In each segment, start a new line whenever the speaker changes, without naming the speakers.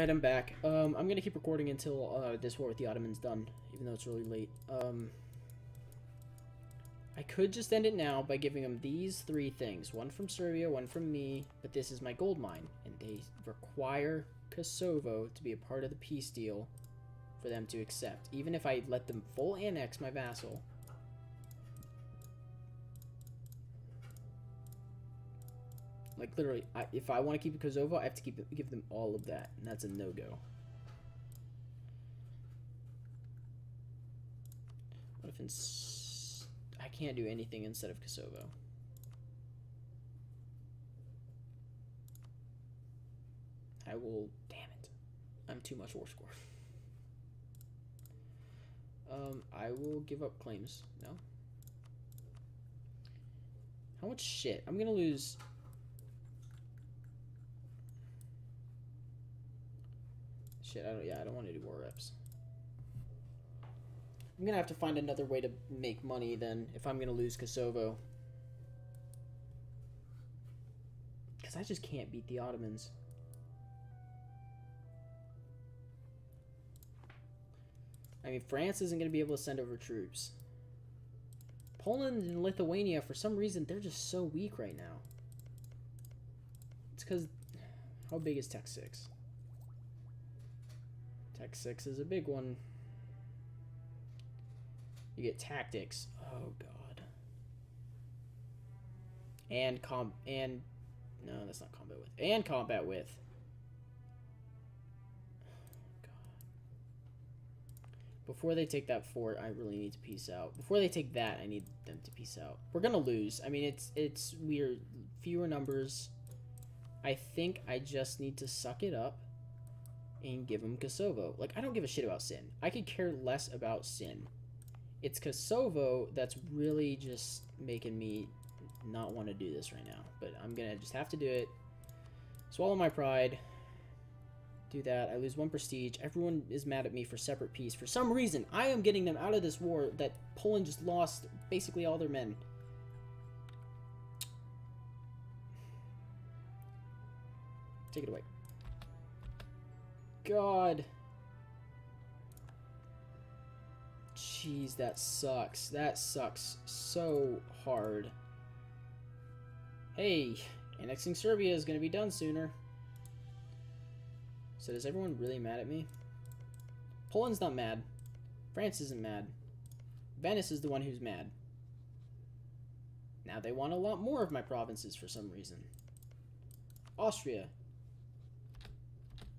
Alright, I'm back. Um, I'm gonna keep recording until uh, this war with the Ottomans done, even though it's really late. Um, I could just end it now by giving them these three things. One from Serbia, one from me, but this is my gold mine. And they require Kosovo to be a part of the peace deal for them to accept. Even if I let them full annex my vassal. Like, literally, I, if I want to keep Kosovo, I have to keep give them all of that. And that's a no-go. What if. I can't do anything instead of Kosovo. I will... Damn it. I'm too much war score. Um, I will give up claims. No? How much shit? I'm gonna lose... Shit, I don't... Yeah, I don't want to do war reps. I'm gonna have to find another way to make money then if I'm gonna lose Kosovo. Because I just can't beat the Ottomans. I mean, France isn't going to be able to send over troops. Poland and Lithuania, for some reason, they're just so weak right now. It's because... How big is Tech 6? Tech 6 is a big one. You get tactics. Oh, God. And com... And... No, that's not combat width. And combat width. God. Before they take that fort, I really need to peace out. Before they take that, I need them to peace out. We're gonna lose. I mean, it's it's we're fewer numbers. I think I just need to suck it up and give them Kosovo. Like, I don't give a shit about Sin. I could care less about Sin. It's Kosovo that's really just making me not want to do this right now. But I'm gonna just have to do it. Swallow my pride do that. I lose one prestige. Everyone is mad at me for separate peace. For some reason, I am getting them out of this war that Poland just lost basically all their men. Take it away. God. Jeez, that sucks. That sucks so hard. Hey, annexing Serbia is going to be done sooner. So is everyone really mad at me? Poland's not mad. France isn't mad. Venice is the one who's mad. Now they want a lot more of my provinces for some reason. Austria.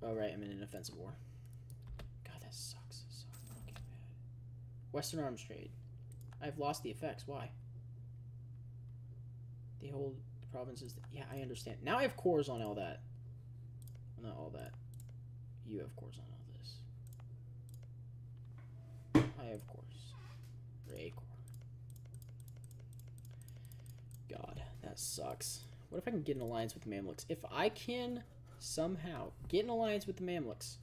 Oh, right, I'm in an offensive war. God, that sucks so fucking bad. Western arms trade. I've lost the effects. Why? The whole the provinces. Yeah, I understand. Now I have cores on all that. Not all that. You have cores on all this. I have cores. Ray core. God, that sucks. What if I can get an alliance with Mamluks? If I can somehow get an alliance with the Mamluks,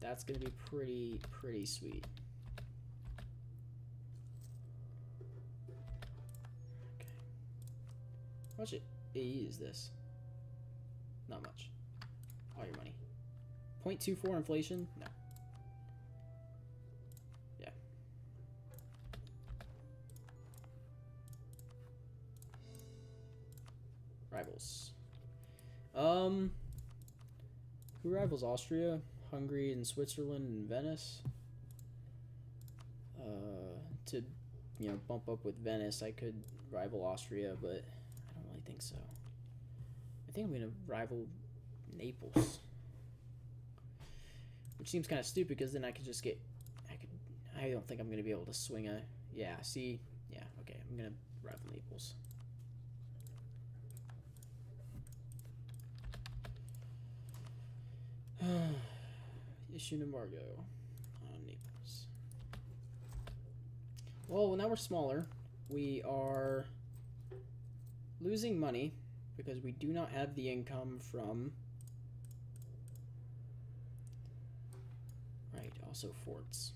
that's going to be pretty, pretty sweet. Okay. How much AE is this? Not much all your money. 0.24 inflation? No. Yeah. Rivals. Um, who rivals Austria, Hungary, and Switzerland and Venice? Uh, to, you know, bump up with Venice, I could rival Austria, but I don't really think so. I think I'm to rival Naples. Which seems kind of stupid because then I could just get... I could... I don't think I'm going to be able to swing a... Yeah, see? Yeah, okay. I'm going to rival Naples. Issue an embargo on Naples. Well, now we're smaller. We are losing money because we do not have the income from Right, also forts.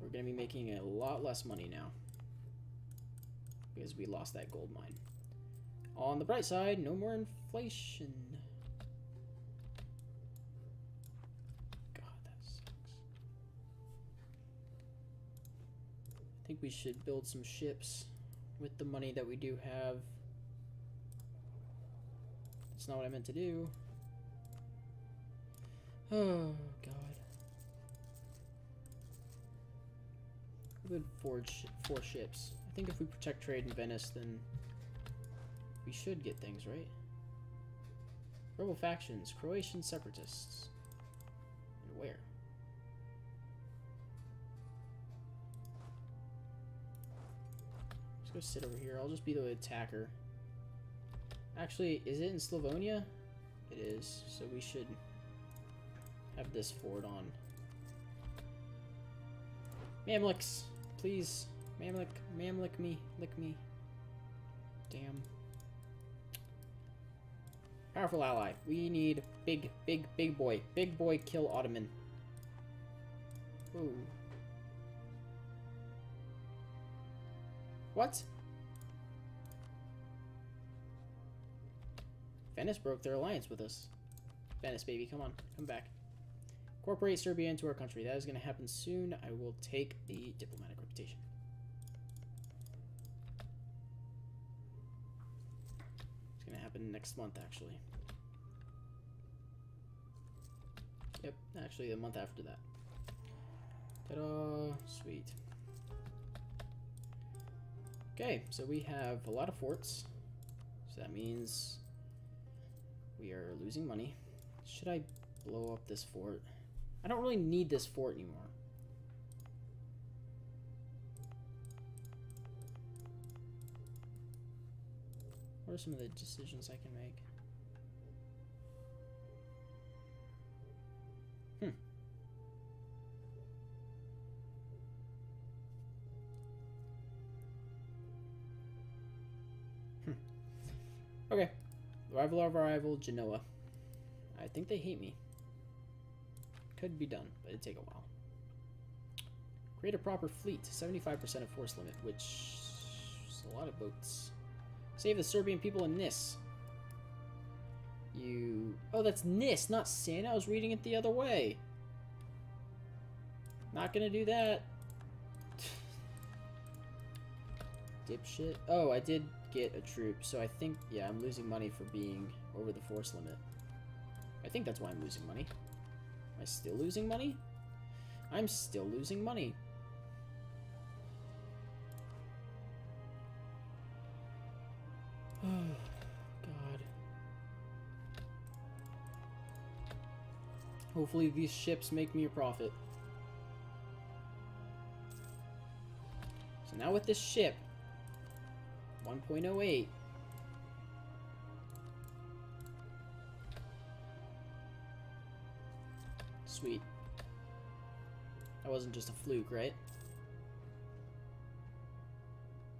We're going to be making a lot less money now. Because we lost that gold mine. On the bright side, no more inflation. We should build some ships with the money that we do have. That's not what I meant to do. Oh, God. We would forge four ships. I think if we protect trade in Venice, then we should get things, right? Rebel factions, Croatian separatists. Go sit over here. I'll just be the attacker. Actually, is it in Slavonia? It is, so we should have this fort on. Mamluks, please. Mamluk, mamluk me, lick me. Damn. Powerful ally. We need big, big, big boy. Big boy kill Ottoman. Ooh. What? Venice broke their alliance with us. Venice, baby, come on. Come back. Incorporate Serbia into our country. That is going to happen soon. I will take the diplomatic reputation. It's going to happen next month, actually. Yep, actually the month after that. Ta-da! Sweet. Okay, so we have a lot of forts. So that means we are losing money. Should I blow up this fort? I don't really need this fort anymore. What are some of the decisions I can make? Rival of our rival, Genoa. I think they hate me. Could be done, but it'd take a while. Create a proper fleet. 75% of force limit, which is a lot of boats. Save the Serbian people in Nis. You... Oh, that's Nis, not Sin. I was reading it the other way. Not gonna do that. Dipshit. Oh, I did get a troop, so I think, yeah, I'm losing money for being over the force limit. I think that's why I'm losing money. Am I still losing money? I'm still losing money. Oh, God. Hopefully these ships make me a profit. So now with this ship, 1.08, Sweet. That wasn't just a fluke, right?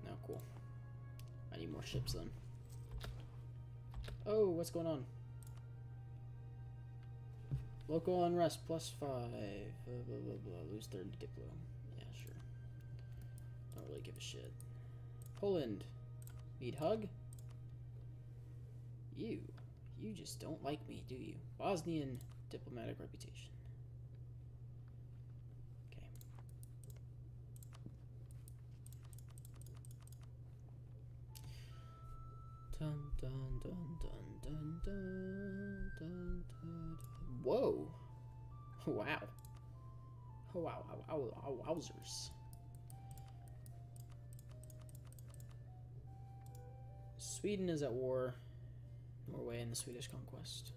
No, cool. I need more ships then. Oh, what's going on? Local unrest plus five. Blah, blah, blah, blah. Lose third diplo. Yeah, sure. Don't really give a shit. Poland. Need hug? You. You just don't like me, do you? Bosnian diplomatic reputation. Okay. Dun dun dun dun dun dun dun dun. Whoa! Wow! Oh, wow! Wow! Wow! wow wowzers! Sweden is at war. Norway and the Swedish conquest.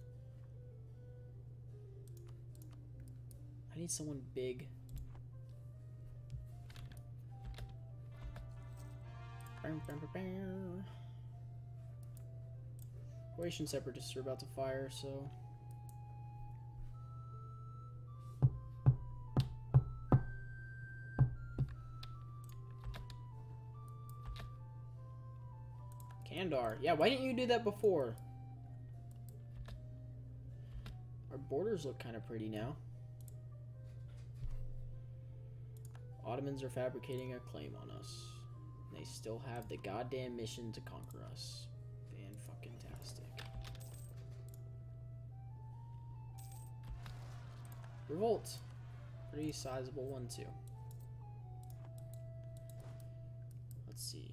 I need someone big. Croatian separatists are about to fire, so... Andar. Yeah, why didn't you do that before? Our borders look kind of pretty now. Ottomans are fabricating a claim on us. They still have the goddamn mission to conquer us. Fan fucking tastic. Revolt. Pretty sizable one too. Let's see.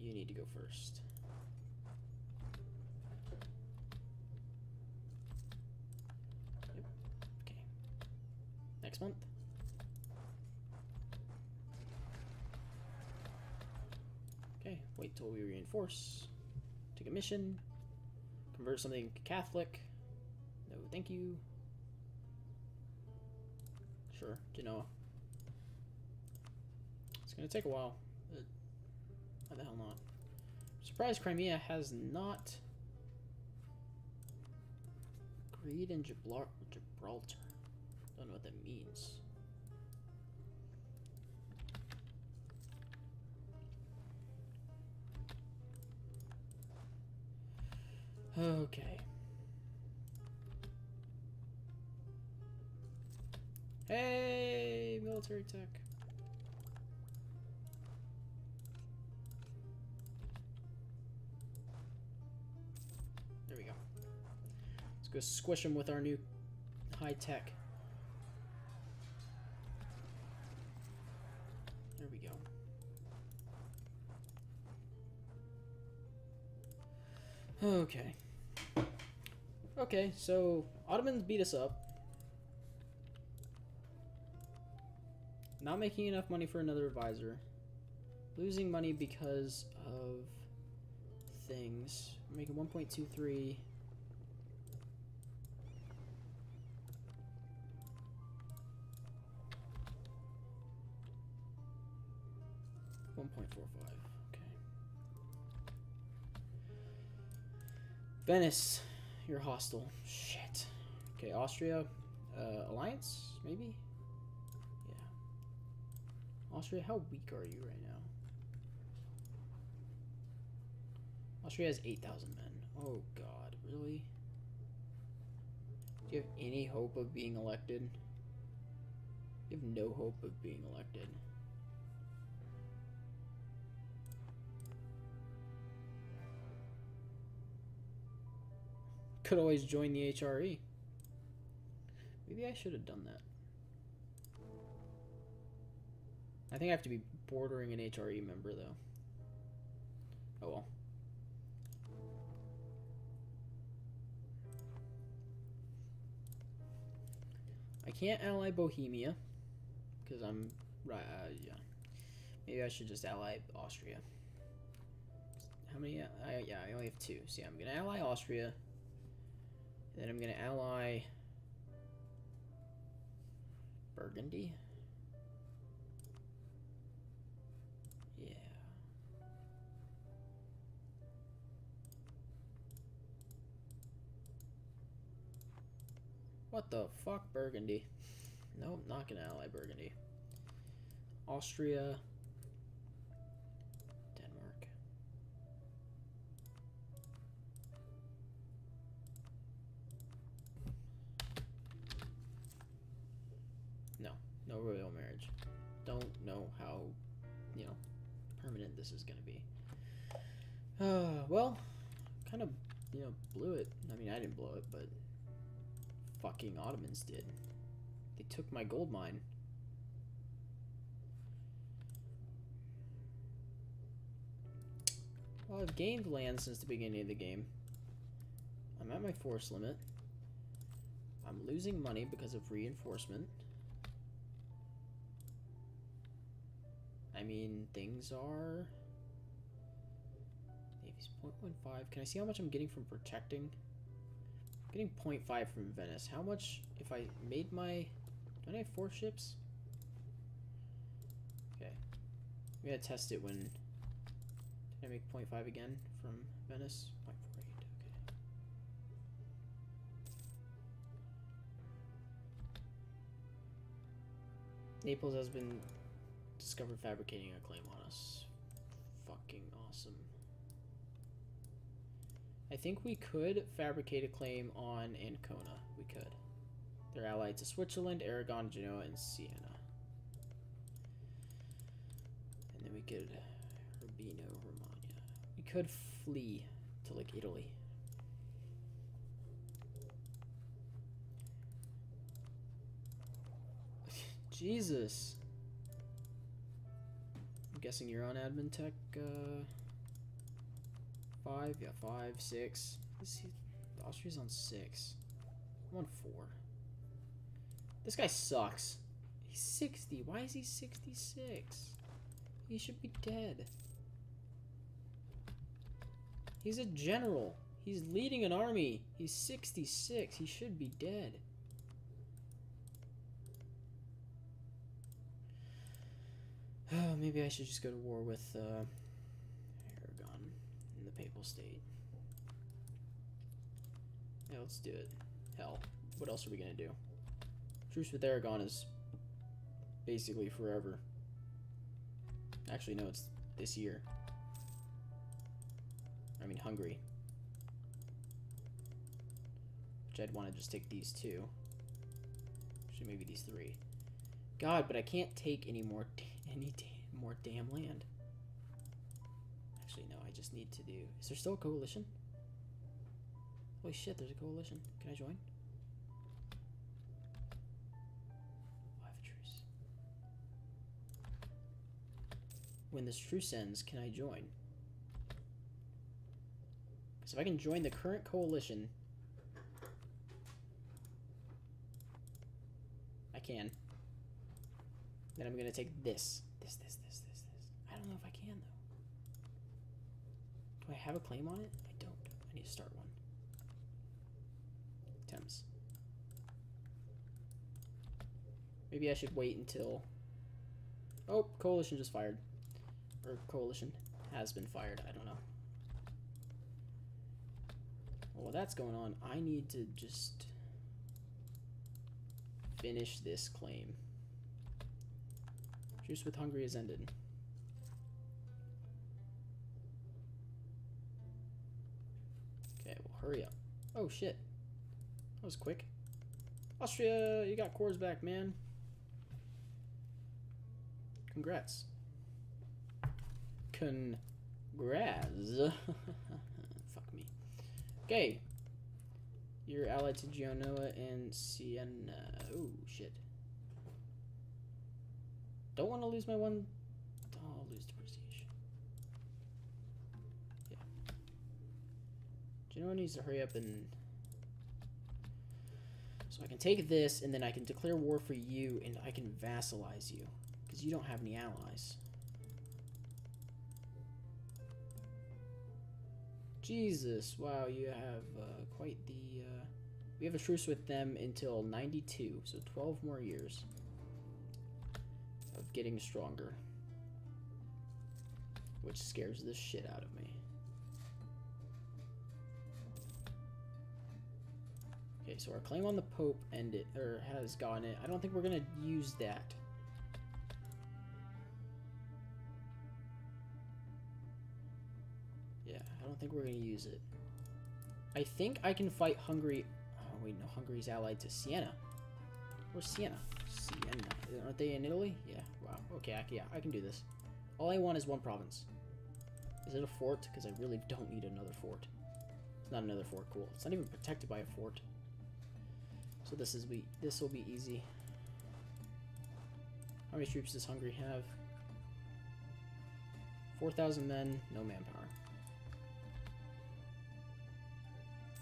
You need to go first. Next month. Okay, wait till we reinforce. Take a mission. Convert something Catholic. No, thank you. Sure, Genoa. It's gonna take a while. Why the hell not? Surprised Crimea has not agreed in Gibraltar. Don't know what that means. Okay. Hey, military tech. There we go. Let's go squish them with our new high tech. Okay. Okay, so Ottomans beat us up. Not making enough money for another advisor. Losing money because of things. We're making 1.23. One point four five. Venice, you're hostile. Shit. Okay, Austria, uh, alliance, maybe. Yeah. Austria, how weak are you right now? Austria has eight thousand men. Oh God, really? Do you have any hope of being elected? You have no hope of being elected. Could always join the HRE. Maybe I should have done that. I think I have to be bordering an HRE member, though. Oh well. I can't ally Bohemia because I'm right. Uh, yeah, maybe I should just ally Austria. How many? Uh, I, yeah, I only have two. So yeah, I'm gonna ally Austria. Then I'm gonna ally Burgundy. Yeah. What the fuck, Burgundy? Nope, not gonna ally Burgundy. Austria. Well, kind of, you know, blew it. I mean, I didn't blow it, but fucking Ottomans did. They took my gold mine. Well, I've gained land since the beginning of the game. I'm at my force limit. I'm losing money because of reinforcement. I mean, things are... 0.15. Can I see how much I'm getting from protecting? I'm getting 0.5 from Venice. How much, if I made my... Don't I have four ships? Okay. I'm gonna test it when... Did I make 0.5 again from Venice? 0.48, okay. Naples has been discovered fabricating a claim on us. Fucking awesome. I think we could fabricate a claim on Ancona. We could. They're allied to Switzerland, Aragon, Genoa, and Siena. And then we could Urbino, Romagna. We could flee to like Italy. Jesus. I'm guessing you're on admin tech, uh... Five? Yeah, five, six. Is he... Austria's on six. I'm on four. This guy sucks. He's 60. Why is he 66? He should be dead. He's a general. He's leading an army. He's 66. He should be dead. Maybe I should just go to war with uh, the Papal State. Yeah, let's do it. Hell, what else are we gonna do? Truce with Aragon is basically forever. Actually, no, it's this year. I mean, Hungary. Which I'd want to just take these two. Actually, maybe these three. God, but I can't take any more, any more damn land. Just need to do... Is there still a coalition? Holy shit, there's a coalition. Can I join? I have a truce. When this truce ends, can I join? Because if I can join the current coalition... I can. Then I'm going to take this. This, this, this, this, this. I don't know if I can, though. I have a claim on it? I don't. I need to start one. Temes. Maybe I should wait until... Oh, coalition just fired. Or coalition has been fired. I don't know. Well, while that's going on, I need to just finish this claim. Truce with Hungary has ended. Hurry up. Oh, shit. That was quick. Austria, you got cores back, man. Congrats. Congrats. Fuck me. Okay. You're allied to Genoa and Siena. Oh, shit. Don't want to lose my one. Oh, I'll lose the prestige. Yeah. Genoa needs to hurry up and. So I can take this, and then I can declare war for you, and I can vassalize you. Because you don't have any allies. Jesus, wow, you have uh, quite the... Uh, we have a truce with them until 92, so 12 more years of getting stronger. Which scares the shit out of me. Okay, so our claim on the Pope ended, or has gotten it. I don't think we're going to use that. Yeah, I don't think we're going to use it. I think I can fight Hungary. Oh, wait, no, Hungary's allied to Siena. Where's Siena? Siena. Aren't they in Italy? Yeah, wow. Okay, I, yeah, I can do this. All I want is one province. Is it a fort? Because I really don't need another fort. It's not another fort. Cool. It's not even protected by a fort. So this is be this will be easy. How many troops does Hungary have? 4,000 men, no manpower.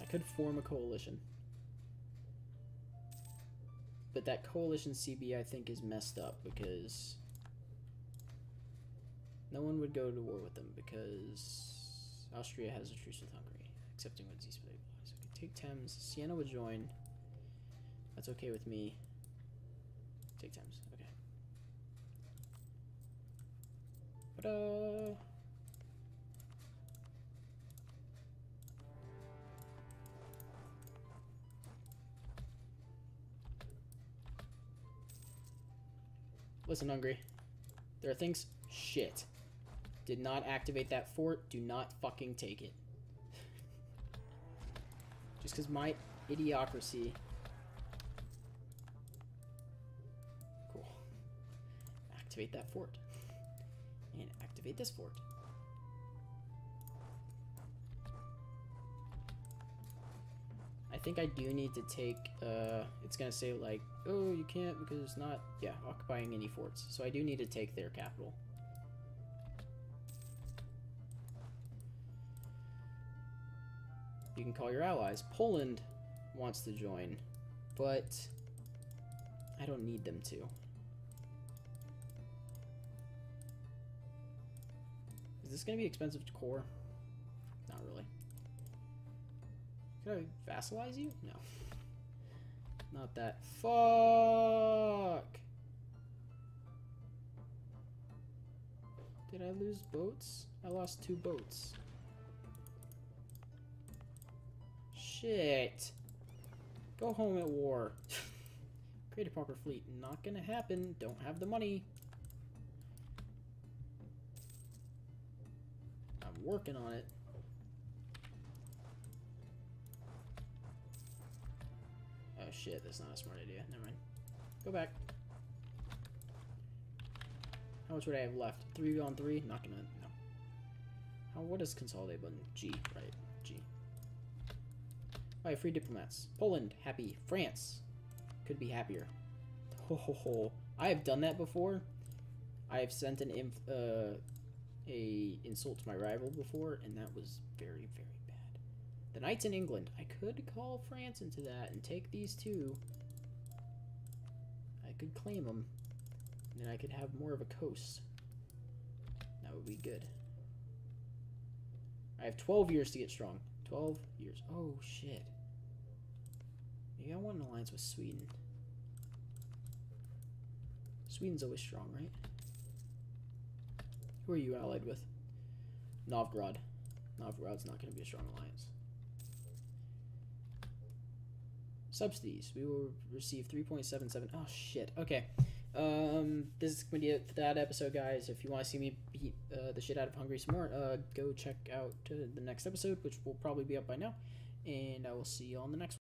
I could form a coalition. But that coalition CB I think is messed up because no one would go to war with them because Austria has a truce with Hungary, accepting what Zeesplay applies. Okay, take Temes. Siena would join. That's okay with me. Take times, Okay. Uh Listen, Hungary. There are things... Shit. Did not activate that fort. Do not fucking take it. Just because my idiocracy... Activate that fort. And activate this fort. I think I do need to take. Uh, it's gonna say like, oh, you can't because it's not. Yeah, occupying any forts. So I do need to take their capital. You can call your allies. Poland wants to join, but I don't need them to. Is this gonna be expensive to core? Not really. Can I vassalize you? No. Not that. Fuck! Did I lose boats? I lost two boats. Shit. Go home at war. Create a proper fleet. Not gonna happen. Don't have the money. I'm working on it. Oh shit, that's not a smart idea. Never mind. Go back. How much would I have left? Three on three? Not gonna, no. How, what is consolidate button? G, right, G. Alright, free diplomats. Poland, happy. France, could be happier. Ho ho ho. I have done that before. I have sent an inf uh, a insult to my rival before, and that was very, very bad. The Knights in England. I could call France into that and take these two. I could claim them. And then I could have more of a coast. That would be good. I have 12 years to get strong. 12 years. Oh, shit. Maybe I want an alliance with Sweden. Sweden's always strong, right? Who are you allied with? Novgorod. Novgorod's not going to be a strong alliance. Subsidies. We will receive 3.77. Oh, shit. Okay. Um, this is going to be it for that episode, guys. If you want to see me beat uh, the shit out of Hungary some more, uh, go check out uh, the next episode, which will probably be up by now. And I will see you on the next one.